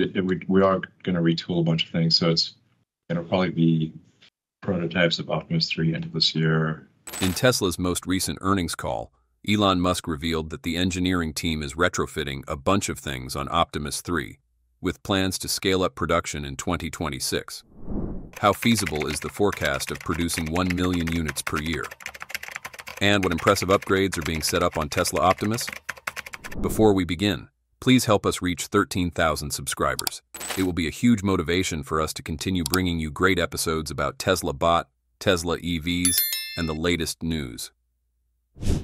it, it, we, we are going to retool a bunch of things. So it's going to probably be prototypes of Optimus 3 end of this year. In Tesla's most recent earnings call, Elon Musk revealed that the engineering team is retrofitting a bunch of things on Optimus 3, with plans to scale up production in 2026. How feasible is the forecast of producing 1 million units per year? And what impressive upgrades are being set up on Tesla Optimus? Before we begin, please help us reach 13,000 subscribers. It will be a huge motivation for us to continue bringing you great episodes about Tesla Bot, Tesla EVs, and the latest news.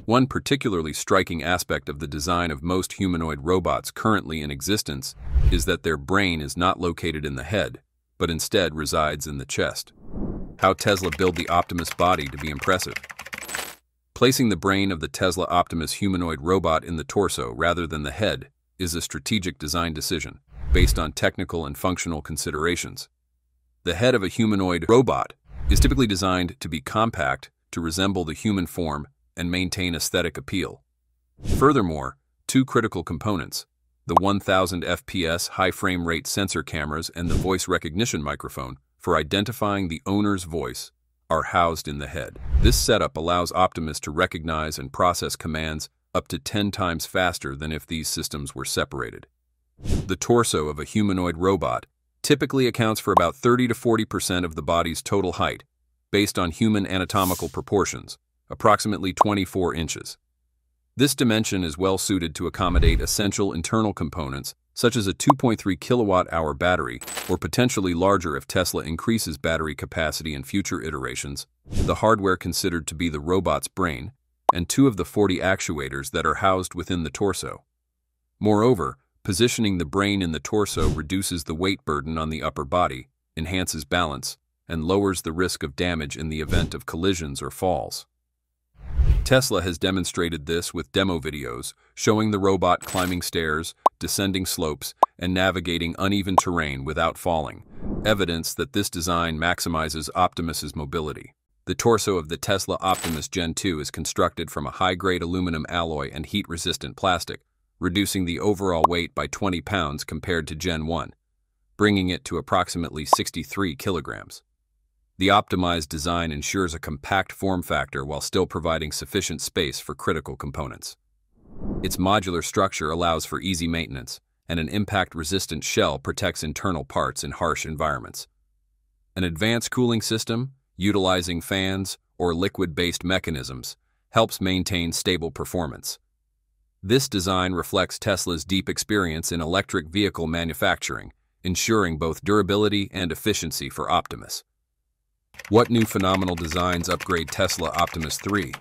One particularly striking aspect of the design of most humanoid robots currently in existence is that their brain is not located in the head, but instead resides in the chest. How Tesla built the Optimus body to be impressive. Placing the brain of the Tesla Optimus humanoid robot in the torso rather than the head is a strategic design decision based on technical and functional considerations. The head of a humanoid robot is typically designed to be compact to resemble the human form and maintain aesthetic appeal. Furthermore, two critical components, the 1000 FPS high frame rate sensor cameras and the voice recognition microphone for identifying the owner's voice, are housed in the head. This setup allows Optimus to recognize and process commands up to 10 times faster than if these systems were separated. The torso of a humanoid robot typically accounts for about 30 to 40% of the body's total height, based on human anatomical proportions, approximately 24 inches. This dimension is well suited to accommodate essential internal components such as a 2.3 kilowatt-hour battery or potentially larger if Tesla increases battery capacity in future iterations, the hardware considered to be the robot's brain, and two of the 40 actuators that are housed within the torso. Moreover, positioning the brain in the torso reduces the weight burden on the upper body, enhances balance, and lowers the risk of damage in the event of collisions or falls. Tesla has demonstrated this with demo videos showing the robot climbing stairs, descending slopes, and navigating uneven terrain without falling, evidence that this design maximizes Optimus's mobility. The torso of the Tesla Optimus Gen 2 is constructed from a high-grade aluminum alloy and heat-resistant plastic, reducing the overall weight by 20 pounds compared to Gen 1, bringing it to approximately 63 kilograms. The optimized design ensures a compact form factor while still providing sufficient space for critical components. Its modular structure allows for easy maintenance, and an impact-resistant shell protects internal parts in harsh environments. An advanced cooling system, utilizing fans or liquid-based mechanisms, helps maintain stable performance. This design reflects Tesla's deep experience in electric vehicle manufacturing, ensuring both durability and efficiency for Optimus. What new phenomenal designs upgrade Tesla Optimus 3?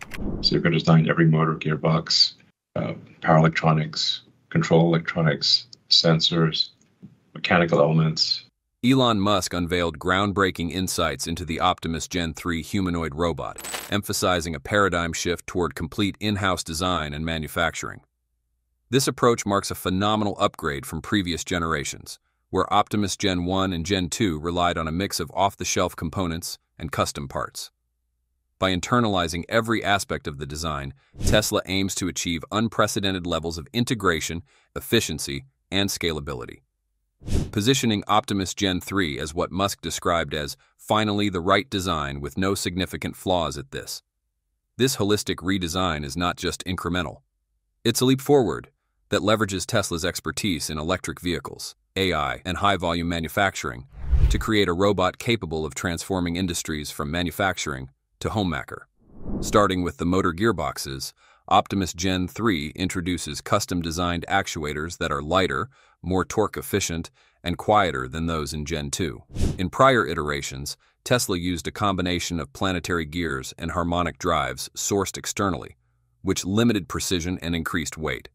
So you're going to design every motor gearbox, uh, power electronics, control electronics, sensors, mechanical elements, Elon Musk unveiled groundbreaking insights into the Optimus Gen 3 humanoid robot, emphasizing a paradigm shift toward complete in-house design and manufacturing. This approach marks a phenomenal upgrade from previous generations, where Optimus Gen 1 and Gen 2 relied on a mix of off-the-shelf components and custom parts. By internalizing every aspect of the design, Tesla aims to achieve unprecedented levels of integration, efficiency, and scalability positioning Optimus Gen 3 as what Musk described as finally the right design with no significant flaws at this. This holistic redesign is not just incremental. It's a leap forward that leverages Tesla's expertise in electric vehicles, AI, and high-volume manufacturing to create a robot capable of transforming industries from manufacturing to homemaker. Starting with the motor gearboxes, Optimus Gen 3 introduces custom-designed actuators that are lighter, more torque-efficient, and quieter than those in Gen 2. In prior iterations, Tesla used a combination of planetary gears and harmonic drives sourced externally, which limited precision and increased weight.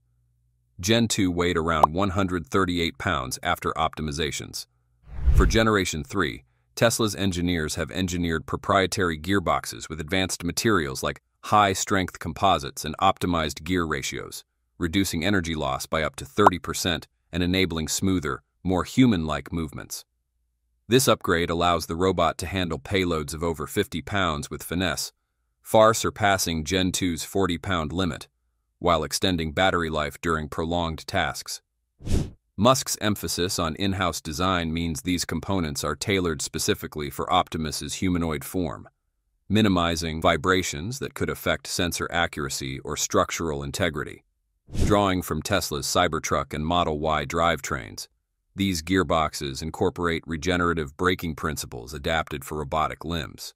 Gen 2 weighed around 138 pounds after optimizations. For Generation 3, Tesla's engineers have engineered proprietary gearboxes with advanced materials like high-strength composites and optimized gear ratios, reducing energy loss by up to 30% and enabling smoother, more human-like movements. This upgrade allows the robot to handle payloads of over 50 pounds with finesse, far surpassing Gen 2's 40-pound limit, while extending battery life during prolonged tasks. Musk's emphasis on in-house design means these components are tailored specifically for Optimus's humanoid form, minimizing vibrations that could affect sensor accuracy or structural integrity. Drawing from Tesla's Cybertruck and Model Y drivetrains, these gearboxes incorporate regenerative braking principles adapted for robotic limbs,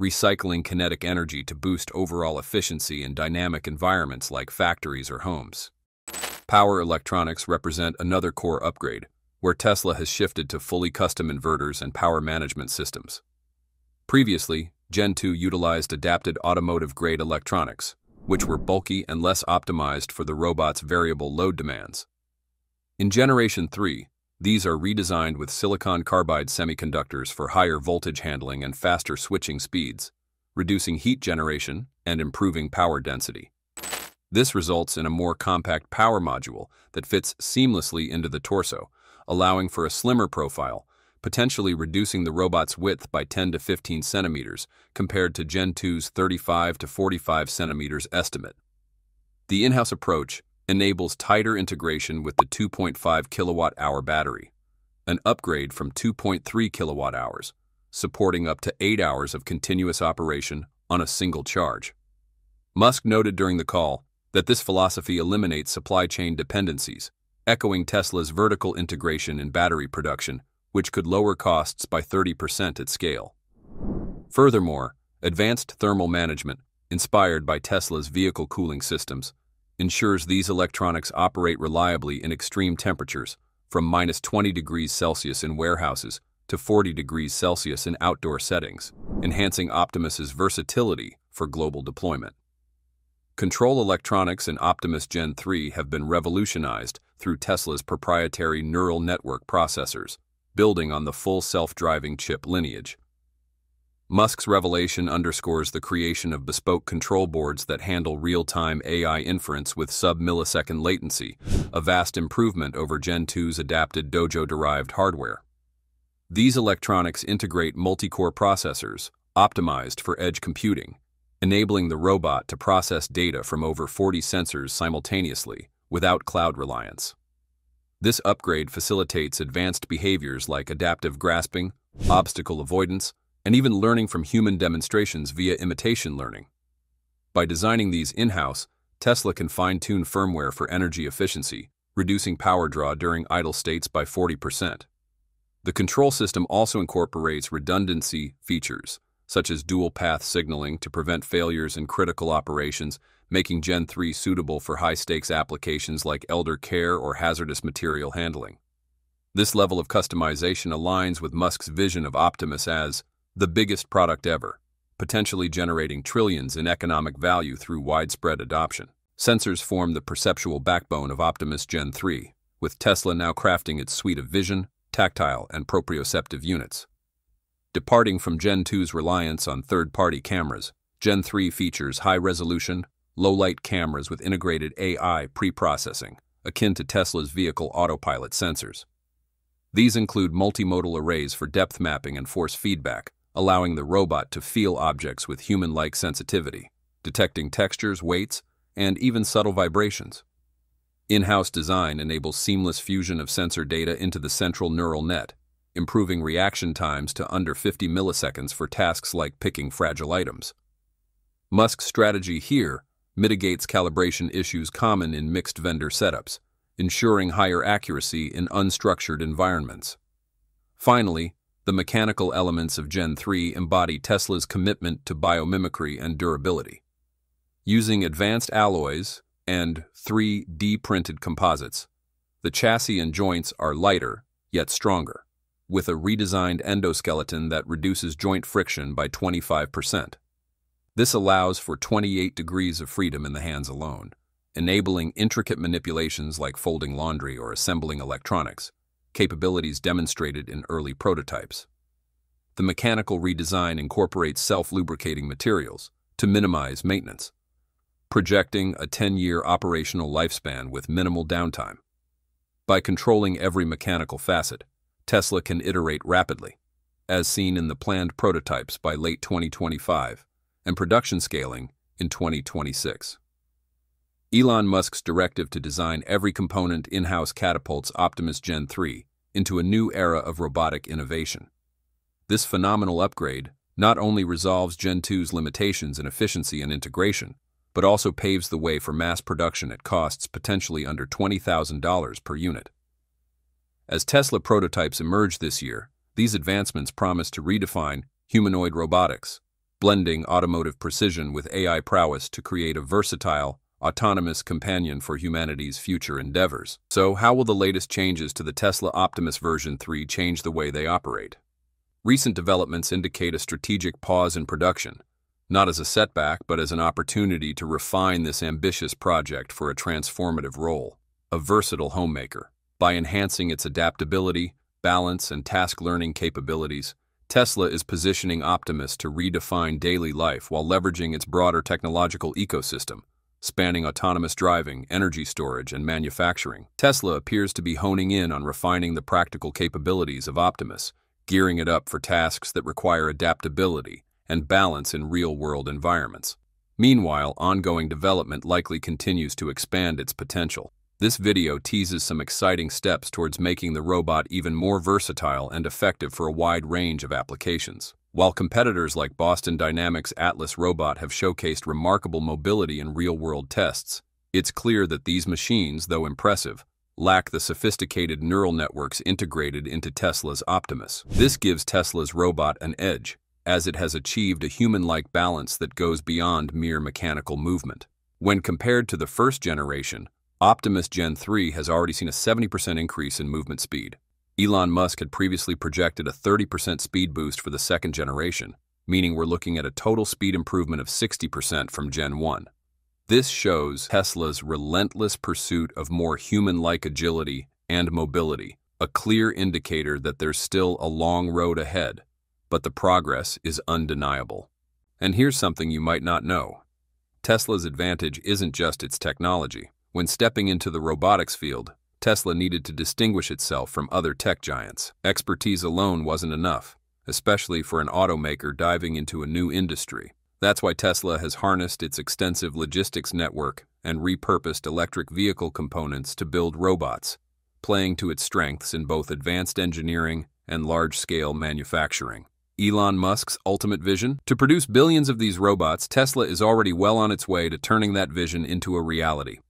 recycling kinetic energy to boost overall efficiency in dynamic environments like factories or homes. Power electronics represent another core upgrade, where Tesla has shifted to fully custom inverters and power management systems. Previously, Gen 2 utilized adapted automotive-grade electronics, which were bulky and less optimized for the robot's variable load demands. In Generation 3, these are redesigned with silicon carbide semiconductors for higher voltage handling and faster switching speeds, reducing heat generation and improving power density. This results in a more compact power module that fits seamlessly into the torso, allowing for a slimmer profile, potentially reducing the robot's width by 10 to 15 centimeters compared to Gen 2's 35 to 45 centimeters estimate. The in-house approach enables tighter integration with the 2.5 kilowatt hour battery, an upgrade from 2.3 kilowatt hours, supporting up to 8 hours of continuous operation on a single charge. Musk noted during the call that this philosophy eliminates supply chain dependencies, echoing Tesla's vertical integration in battery production, which could lower costs by 30% at scale. Furthermore, advanced thermal management, inspired by Tesla's vehicle cooling systems, ensures these electronics operate reliably in extreme temperatures, from minus 20 degrees Celsius in warehouses to 40 degrees Celsius in outdoor settings, enhancing Optimus's versatility for global deployment. Control electronics in Optimus Gen 3 have been revolutionized through Tesla's proprietary neural network processors, building on the full self-driving chip lineage. Musk's revelation underscores the creation of bespoke control boards that handle real-time AI inference with sub-millisecond latency, a vast improvement over Gen 2's adapted Dojo-derived hardware. These electronics integrate multi-core processors, optimized for edge computing, enabling the robot to process data from over 40 sensors simultaneously without cloud reliance. This upgrade facilitates advanced behaviors like adaptive grasping, obstacle avoidance, and even learning from human demonstrations via imitation learning. By designing these in-house, Tesla can fine-tune firmware for energy efficiency, reducing power draw during idle states by 40%. The control system also incorporates redundancy features, such as dual-path signaling to prevent failures in critical operations, making Gen 3 suitable for high-stakes applications like elder care or hazardous material handling. This level of customization aligns with Musk's vision of Optimus as the biggest product ever, potentially generating trillions in economic value through widespread adoption. Sensors form the perceptual backbone of Optimus Gen 3, with Tesla now crafting its suite of vision, tactile, and proprioceptive units. Departing from Gen 2's reliance on third-party cameras, Gen 3 features high-resolution, low-light cameras with integrated AI pre-processing, akin to Tesla's vehicle autopilot sensors. These include multimodal arrays for depth mapping and force feedback, allowing the robot to feel objects with human-like sensitivity, detecting textures, weights, and even subtle vibrations. In-house design enables seamless fusion of sensor data into the central neural net, improving reaction times to under 50 milliseconds for tasks like picking fragile items. Musk's strategy here mitigates calibration issues common in mixed vendor setups, ensuring higher accuracy in unstructured environments. Finally, the mechanical elements of Gen 3 embody Tesla's commitment to biomimicry and durability. Using advanced alloys and 3D printed composites, the chassis and joints are lighter, yet stronger with a redesigned endoskeleton that reduces joint friction by 25%. This allows for 28 degrees of freedom in the hands alone, enabling intricate manipulations like folding laundry or assembling electronics, capabilities demonstrated in early prototypes. The mechanical redesign incorporates self-lubricating materials to minimize maintenance, projecting a 10-year operational lifespan with minimal downtime. By controlling every mechanical facet, Tesla can iterate rapidly, as seen in the planned prototypes by late 2025 and production scaling in 2026. Elon Musk's directive to design every component in-house catapults Optimus Gen 3 into a new era of robotic innovation. This phenomenal upgrade not only resolves Gen 2's limitations in efficiency and integration, but also paves the way for mass production at costs potentially under $20,000 per unit. As Tesla prototypes emerge this year, these advancements promise to redefine humanoid robotics, blending automotive precision with AI prowess to create a versatile, autonomous companion for humanity's future endeavors. So, how will the latest changes to the Tesla Optimus version 3 change the way they operate? Recent developments indicate a strategic pause in production, not as a setback, but as an opportunity to refine this ambitious project for a transformative role, a versatile homemaker. By enhancing its adaptability, balance, and task learning capabilities, Tesla is positioning Optimus to redefine daily life while leveraging its broader technological ecosystem, spanning autonomous driving, energy storage, and manufacturing. Tesla appears to be honing in on refining the practical capabilities of Optimus, gearing it up for tasks that require adaptability and balance in real-world environments. Meanwhile, ongoing development likely continues to expand its potential. This video teases some exciting steps towards making the robot even more versatile and effective for a wide range of applications. While competitors like Boston Dynamics Atlas Robot have showcased remarkable mobility in real-world tests, it's clear that these machines, though impressive, lack the sophisticated neural networks integrated into Tesla's Optimus. This gives Tesla's robot an edge, as it has achieved a human-like balance that goes beyond mere mechanical movement. When compared to the first generation, Optimus Gen 3 has already seen a 70% increase in movement speed, Elon Musk had previously projected a 30% speed boost for the second generation, meaning we're looking at a total speed improvement of 60% from Gen 1. This shows Tesla's relentless pursuit of more human-like agility and mobility, a clear indicator that there's still a long road ahead, but the progress is undeniable. And here's something you might not know. Tesla's advantage isn't just its technology. When stepping into the robotics field, Tesla needed to distinguish itself from other tech giants. Expertise alone wasn't enough, especially for an automaker diving into a new industry. That's why Tesla has harnessed its extensive logistics network and repurposed electric vehicle components to build robots, playing to its strengths in both advanced engineering and large-scale manufacturing. Elon Musk's ultimate vision? To produce billions of these robots, Tesla is already well on its way to turning that vision into a reality.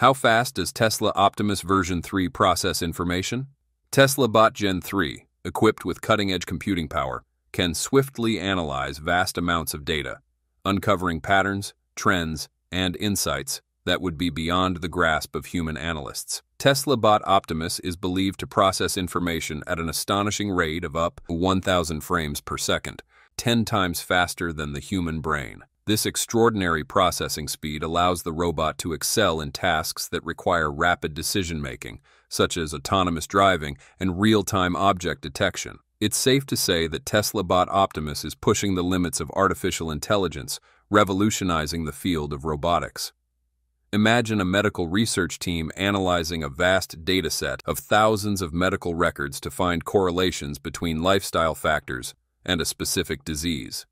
How fast does Tesla Optimus version 3 process information? Tesla Bot Gen 3, equipped with cutting-edge computing power, can swiftly analyze vast amounts of data, uncovering patterns, trends, and insights that would be beyond the grasp of human analysts. Tesla Bot Optimus is believed to process information at an astonishing rate of up 1,000 frames per second, 10 times faster than the human brain. This extraordinary processing speed allows the robot to excel in tasks that require rapid decision-making, such as autonomous driving and real-time object detection. It's safe to say that Tesla Bot Optimus is pushing the limits of artificial intelligence, revolutionizing the field of robotics. Imagine a medical research team analyzing a vast dataset of thousands of medical records to find correlations between lifestyle factors and a specific disease.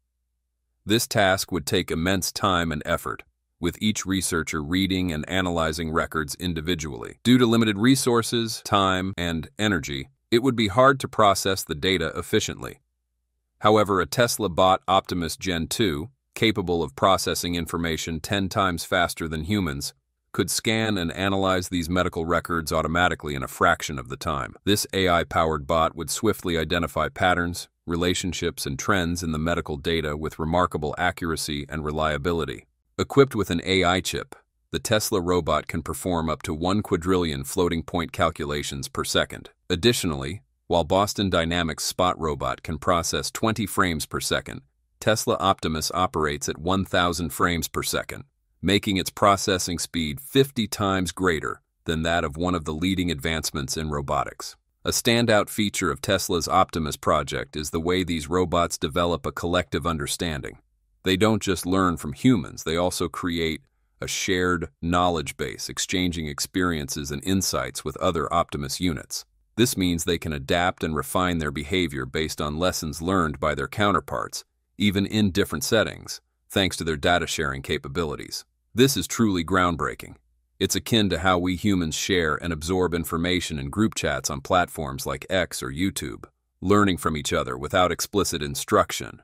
This task would take immense time and effort, with each researcher reading and analyzing records individually. Due to limited resources, time, and energy, it would be hard to process the data efficiently. However, a Tesla bot Optimus Gen 2, capable of processing information 10 times faster than humans, could scan and analyze these medical records automatically in a fraction of the time. This AI-powered bot would swiftly identify patterns, relationships, and trends in the medical data with remarkable accuracy and reliability. Equipped with an AI chip, the Tesla robot can perform up to 1 quadrillion floating point calculations per second. Additionally, while Boston Dynamics Spot Robot can process 20 frames per second, Tesla Optimus operates at 1,000 frames per second, making its processing speed 50 times greater than that of one of the leading advancements in robotics. A standout feature of Tesla's Optimus project is the way these robots develop a collective understanding. They don't just learn from humans, they also create a shared knowledge base, exchanging experiences and insights with other Optimus units. This means they can adapt and refine their behavior based on lessons learned by their counterparts, even in different settings, thanks to their data sharing capabilities. This is truly groundbreaking, It's akin to how we humans share and absorb information in group chats on platforms like X or YouTube, learning from each other without explicit instruction.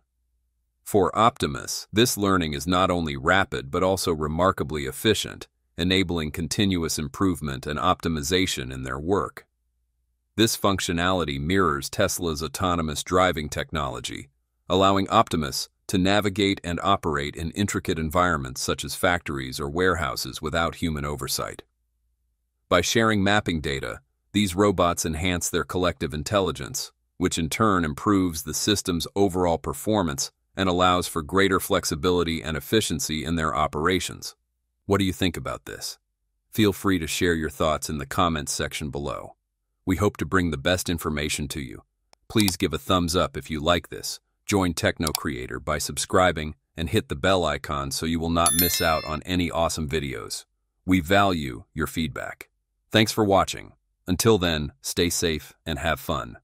For Optimus, this learning is not only rapid but also remarkably efficient, enabling continuous improvement and optimization in their work. This functionality mirrors Tesla's autonomous driving technology, allowing Optimus to navigate and operate in intricate environments such as factories or warehouses without human oversight. By sharing mapping data, these robots enhance their collective intelligence, which in turn improves the system's overall performance and allows for greater flexibility and efficiency in their operations. What do you think about this? Feel free to share your thoughts in the comments section below. We hope to bring the best information to you. Please give a thumbs up if you like this Join Techno Creator by subscribing and hit the bell icon so you will not miss out on any awesome videos. We value your feedback. Thanks for watching. Until then, stay safe and have fun.